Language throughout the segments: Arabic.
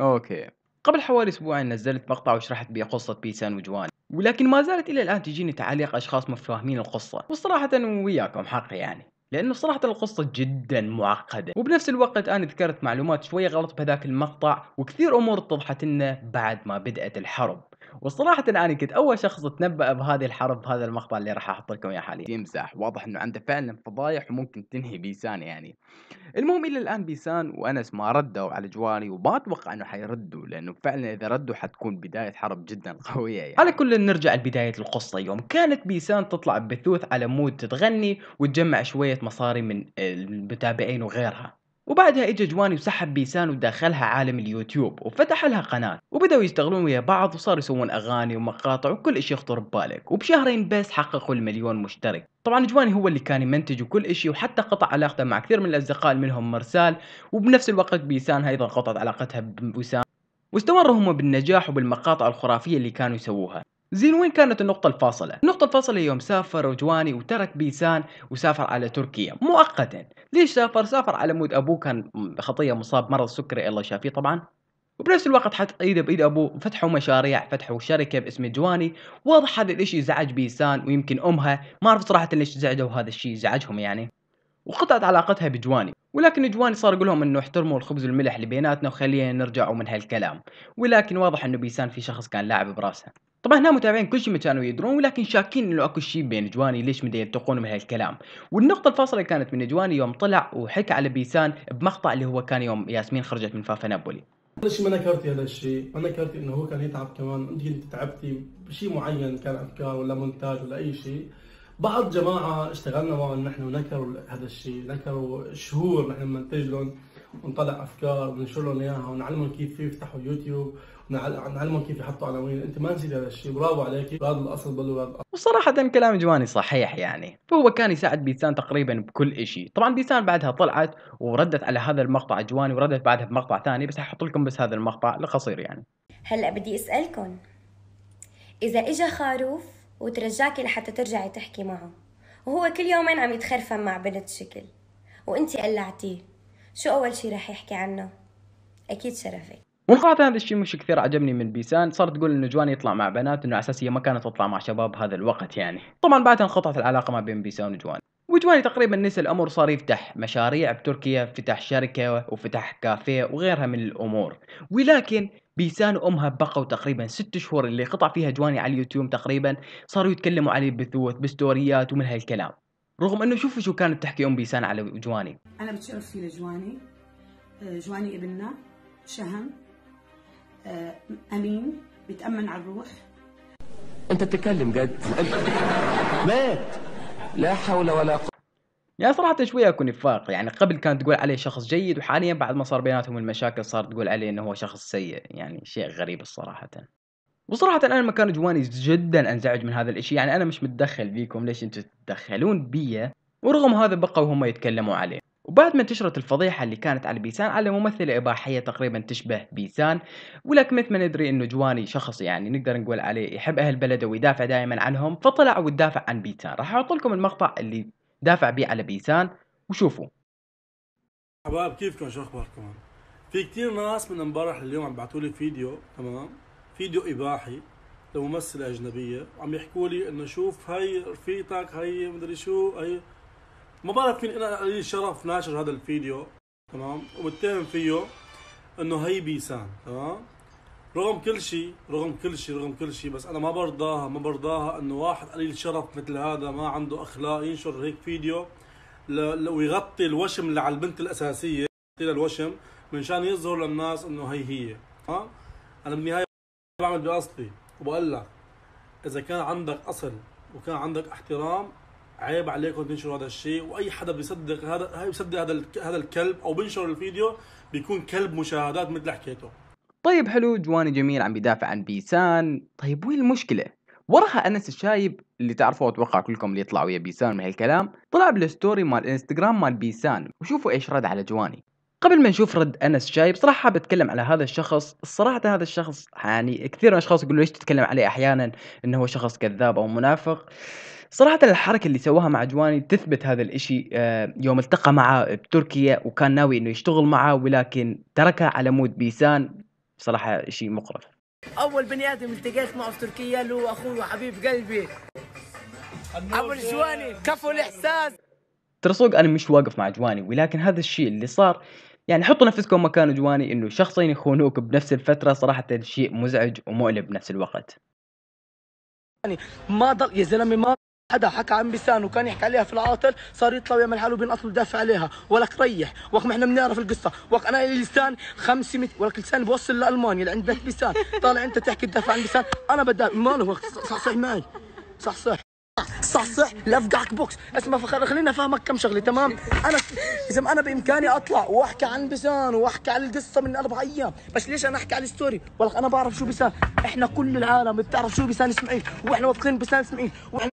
أوكي. قبل حوالي أسبوعين نزّلت مقطع وشرحت بيه قصة بيسان وجواني، ولكن ما زالت إلى الآن تجيني تعاليق أشخاص مش فاهمين القصة، وصراحةً وياكم حق يعني، لأنه صراحةً القصة جدًا معقدة، وبنفس الوقت أنا ذكرت معلومات شوية غلط بهذاك المقطع، وكثير أمور اتضحت لنا بعد ما بدأت الحرب، وصراحةً أنا كنت أول شخص أتنبأ بهذه الحرب بهذا المقطع اللي راح أحط لكم إياه حاليًا. يمزح، واضح إنه عنده فعلًا فضايح وممكن تنهي بيسان يعني. المهم إلى الآن بيسان وأنس ما ردّوا على جواري، وما أتوقع إنه حيردّوا، لأنه فعلًا إذا ردّوا حتكون بداية حرب جدًا قوية يعني. على كل نرجع لبداية القصة، يوم كانت بيسان تطلع ببثوث على مود تتغني وتجمّع شوية مصاري من المتابعين وغيرها. وبعدها اجى جواني وسحب بيسان ودخلها عالم اليوتيوب وفتح لها قناة وبدأوا يشتغلون ويا بعض وصاروا يسوون أغاني ومقاطع وكل إشي يخطر ببالك وبشهرين بس حققوا المليون مشترك. طبعا جواني هو اللي كان يمنتج وكل إشي وحتى قطع علاقته مع كثير من الأصدقاء منهم مرسال وبنفس الوقت بيسان أيضا قطعت علاقتها بوسام. واستمروا هم بالنجاح وبالمقاطع الخرافية اللي كانوا يسووها. زين وين كانت النقطة الفاصلة؟ النقطة الفاصلة يوم سافر جواني وترك بيسان وسافر على تركيا. مؤقتا، ليش سافر؟ سافر على مود أبوه كان خطية مصاب مرض السكري الله يشافيه طبعا، وبنفس الوقت حط إيده بإيد أبوه فتحوا مشاريع فتحوا شركة باسم جواني، واضح هذا الإشي زعج بيسان ويمكن أمها. ما أعرف صراحة ليش زعجوا هذا الشيء زعجهم يعني، وقطعت علاقتها بجواني. ولكن جواني صار يقول لهم إنه احترموا الخبز والملح اللي بيناتنا وخلينا نرجعوا من هالكلام. ولكن واضح إنه بيسان في شخص كان لاعب براسها طبعا هنا متابعين كل شيء ما كانوا يدرون ولكن شاكين إنه أكو شيء بين جواني ليش مدى ينتقون من هالكلام. والنقطة الفاصلة كانت من جواني يوم طلع وحكى على بيسان بمقطع اللي هو كان يوم ياسمين خرجت من فافا نابولي. اول شيء ما نكرتي هذا الشيء، ما نكرتي إنه هو كان يتعب كمان، أنت كنت تعبتي بشيء معين كان أفكار ولا مونتاج ولا أي شيء، بعض جماعة اشتغلنا معهم نحن ونكروا هذا الشيء، نكروا شهور نحن بننتج لهم ونطلع أفكار وننشر لهم إياها ونعلمهم كيف يفتحوا يوتيوب نعلمهم كيف يحطوا عناوين أنت ما نسيت هذا الشيء. برافو عليك. هذا الأصل بلو هذا وصراحة كلام جواني صحيح يعني. فهو كان يساعد بيسان تقريبا بكل شيء طبعا بيسان بعدها طلعت وردت على هذا المقطع جواني وردت بعدها بمقطع ثاني بس ححط لكم بس هذا المقطع القصير يعني. هلأ بدي أسألكم. إذا اجى خروف وترجاكي لحتى ترجعي تحكي معه وهو كل يومين عم يتخرفن مع بنت شكل وانت قلعتيه. شو أول شي رح يحكي عنه؟ أكيد شرفك. وصراحة هذا الشيء مش كثير عجبني من بيسان صارت تقول إنه جوان يطلع مع بنات إنه على أساس هي ما كانت تطلع مع شباب هذا الوقت يعني. طبعا بعدها انقطعت العلاقة ما بين بيسان وجوان وجواني تقريبا نسى الامر صار يفتح مشاريع بتركيا فتح شركة وفتح كافيه وغيرها من الأمور. ولكن بيسان وأمها بقوا تقريبا ست شهور اللي قطع فيها جواني على اليوتيوب تقريبا صاروا يتكلموا عليه بثوث بستوريات ومن هالكلام. رغم إنه شوفوا شو كانت تحكي أم بيسان على جواني. أنا بتشرف فيه لجواني آه، جواني ابننا شهم. آه، أمين بيتأمن على الروح. أنت بتتكلم جد؟ مات. لا حول ولا قوة. يعني صراحة شوية أكو نفاق. يعني قبل كانت تقول عليه شخص جيد وحاليا بعد ما صار بيناتهم المشاكل صارت تقول عليه إنه هو شخص سيء. يعني شيء غريب الصراحة. وصراحة أنا لما كان جواني جدا أنزعج من هذا الإشي يعني أنا مش متدخل بيكم ليش أنتم تتدخلون بي ورغم هذا بقوا هم يتكلموا عليه. وبعد ما انتشرت الفضيحة اللي كانت على بيسان على ممثلة إباحية تقريبا تشبه بيسان ولكن مثل ما ندري إنه جواني شخص يعني نقدر نقول عليه يحب أهل بلده ويدافع دائما عنهم فطلع ودافع عن بيسان. راح أحط لكم المقطع اللي دافع به على بيسان وشوفوا. حبايب كيفكم؟ شو أخباركم؟ في كثير ناس من امبارح لليوم عم بعثوا لي فيديو تمام؟ فيديو إباحي لممثله أجنبية وعم يحكوا لي إنه شوف هي رفيقتك هي مدري شو هي ما بعرف مين أنا لي شرف ناشر هذا الفيديو تمام؟ وبتهم فيه إنه هي بيسان تمام؟ رغم كل شيء رغم كل شيء رغم كل شيء بس أنا ما برضاها ما برضاها إنه واحد قليل شرف مثل هذا ما عنده أخلاق ينشر هيك فيديو ويغطي الوشم اللي على البنت الأساسية الوشم منشان يظهر للناس إنه هي هي ها أنا بالنهاية بعمل بقصدي وبقول لك إذا كان عندك أصل وكان عندك احترام عيب عليكم تنشروا هذا الشيء وأي حدا بيصدق هذا هاي بيصدق هذا هذا الكلب أو بينشر الفيديو بيكون كلب مشاهدات مثل حكيته. طيب حلو جواني جميل عم بيدافع عن بيسان. طيب وين المشكلة؟ وراها انس الشايب اللي تعرفوه أتوقع كلكم اللي يطلع ويا بيسان من هالكلام طلع بال story مال إنستغرام مال بيسان. وشوفوا إيش رد على جواني. قبل ما نشوف رد أنس شايب صراحة بتكلم على هذا الشخص. الصراحه هذا الشخص يعني كثير من الأشخاص يقولوا ليش تتكلم عليه أحيانا إنه هو شخص كذاب أو منافق. صراحة الحركة اللي سواها مع جواني تثبت هذا الإشي آه، يوم التقى معه بتركيا وكان ناوي إنه يشتغل معه ولكن تركها على مود بيسان. بصراحة شيء مقرف. أول بني آدم التقيت معه في تركيا اللي هو أخوي وحبيب قلبي أبو الجواني كفو الإحساس. ترى صدق أنا مش واقف مع جواني ولكن هذا الشيء اللي صار يعني حطوا نفسكم مكان جواني إنه شخصين يخونوك بنفس الفترة صراحة شيء مزعج ومؤلم بنفس الوقت. ما ضل يا زلمة ما حدا حكى عن بيسان وكان يحكي عليها في العاطل صار يطلع ويعمل حاله بين أصل يدافع عليها. ولك ريح وقت ما إحنا بنعرف القصة. وقت أنا لسان 500 ولك لسان بوصل لألمانيا لعند بيت بيسان. طالع أنت تحكي تدافع عن بيسان أنا بدافع ماله صح صح معي. صح صح صح صح لافقعك box. اسمع فخر خليني أفهمك كم شغلة تمام؟ أنا إذا أنا بإمكاني أطلع وأحكي عن بيسان وأحكي عن القصة من أربع أيام بس ليش أنا أحكي عن ال story؟ والله أنا بعرف شو بيسان إحنا كل العالم بتعرف شو بيسان إسماعيل وإحنا واثقين بيسان إسماعيل وإحنا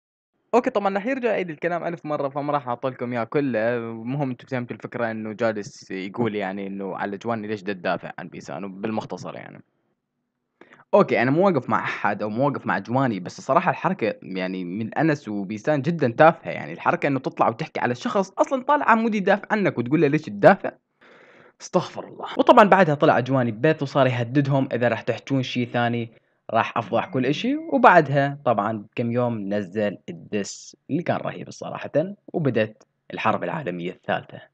okay طبعا رح يرجع يعيد الكلام ألف مرة فما راح اعطي لكم إياه كله. المهم أنتم فهمتوا الفكرة إنه جالس يقول يعني إنه على جواني ليش تدافع عن بيسان بالمختصر يعني. okay أنا مو واقف مع أحد أو مو واقف مع جواني بس الصراحة الحركة يعني من أنس وبيسان جدا تافهة. يعني الحركة إنه تطلع وتحكي على شخص أصلا طالع عمودي يدافع عنك وتقول له ليش تدافع؟ استغفر الله. وطبعا بعدها طلع جواني ببيت وصار يهددهم إذا راح تحجون شيء ثاني راح أفضح كل إشي. وبعدها طبعا بكم يوم نزل ال diss اللي كان رهيب صراحة وبدت الحرب العالمية الثالثة.